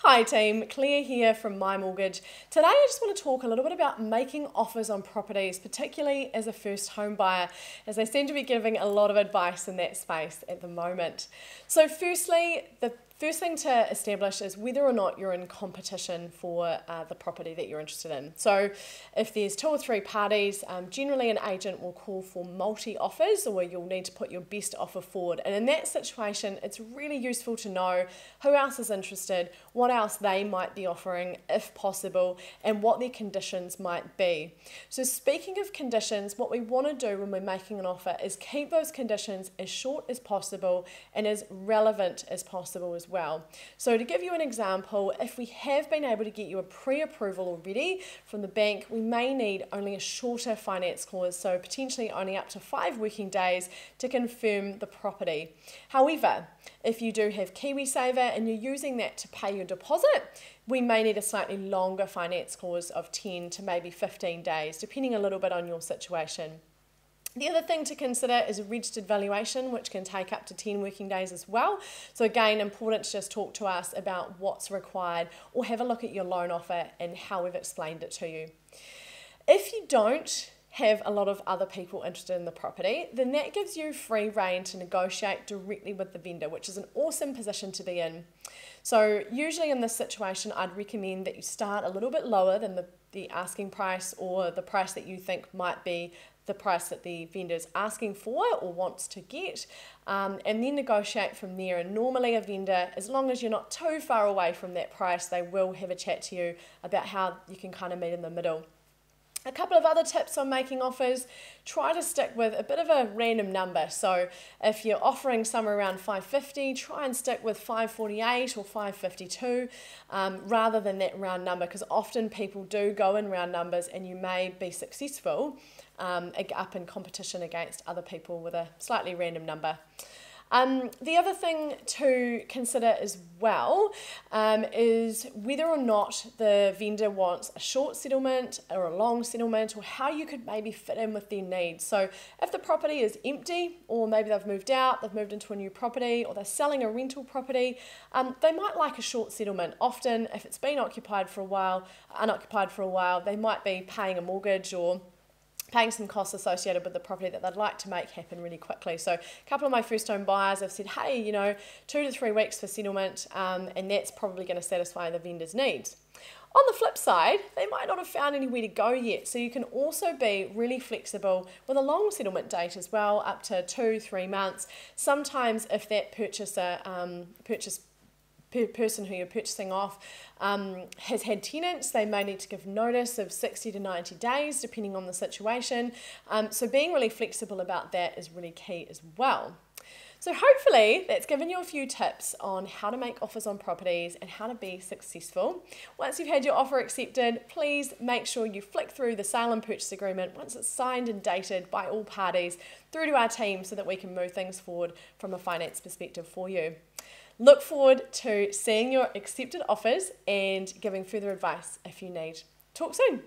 Hi team, Claire here from My Mortgage. Today I just want to talk a little bit about making offers on properties, particularly as a first home buyer, as I seem to be giving a lot of advice in that space at the moment. So firstly, the First thing to establish is whether or not you're in competition for uh, the property that you're interested in. So, if there's two or three parties, um, generally an agent will call for multi offers or you'll need to put your best offer forward. And in that situation, it's really useful to know who else is interested, what else they might be offering, if possible, and what their conditions might be. So, speaking of conditions, what we want to do when we're making an offer is keep those conditions as short as possible and as relevant as possible as well. So to give you an example, if we have been able to get you a pre-approval already from the bank, we may need only a shorter finance clause, so potentially only up to five working days to confirm the property. However, if you do have KiwiSaver and you're using that to pay your deposit, we may need a slightly longer finance clause of 10 to maybe 15 days, depending a little bit on your situation. The other thing to consider is a registered valuation, which can take up to 10 working days as well. So, again, important to just talk to us about what's required or have a look at your loan offer and how we've explained it to you. If you don't have a lot of other people interested in the property, then that gives you free reign to negotiate directly with the vendor, which is an awesome position to be in. So, usually in this situation, I'd recommend that you start a little bit lower than the, the asking price or the price that you think might be the price that the vendor is asking for or wants to get, um, and then negotiate from there. And normally, a vendor, as long as you're not too far away from that price, they will have a chat to you about how you can kind of meet in the middle. A couple of other tips on making offers try to stick with a bit of a random number. So, if you're offering somewhere around 550, try and stick with 548 or 552 um, rather than that round number because often people do go in round numbers and you may be successful um, up in competition against other people with a slightly random number. Um, the other thing to consider as well um, is whether or not the vendor wants a short settlement or a long settlement, or how you could maybe fit in with their needs. So, if the property is empty, or maybe they've moved out, they've moved into a new property, or they're selling a rental property, um, they might like a short settlement. Often, if it's been occupied for a while, unoccupied for a while, they might be paying a mortgage or paying some costs associated with the property that they'd like to make happen really quickly. So a couple of my first home buyers have said, hey, you know, two to three weeks for settlement, um, and that's probably going to satisfy the vendor's needs. On the flip side, they might not have found anywhere to go yet, so you can also be really flexible with a long settlement date as well, up to two, three months. Sometimes, if that purchaser um, purchase person who you're purchasing off um, has had tenants, they may need to give notice of 60 to 90 days, depending on the situation. Um, so, being really flexible about that is really key as well. So, hopefully, that's given you a few tips on how to make offers on properties and how to be successful. Once you've had your offer accepted, please make sure you flick through the sale and purchase agreement once it's signed and dated by all parties through to our team so that we can move things forward from a finance perspective for you. Look forward to seeing your accepted offers and giving further advice if you need. Talk soon.